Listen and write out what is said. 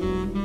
Mm-hmm.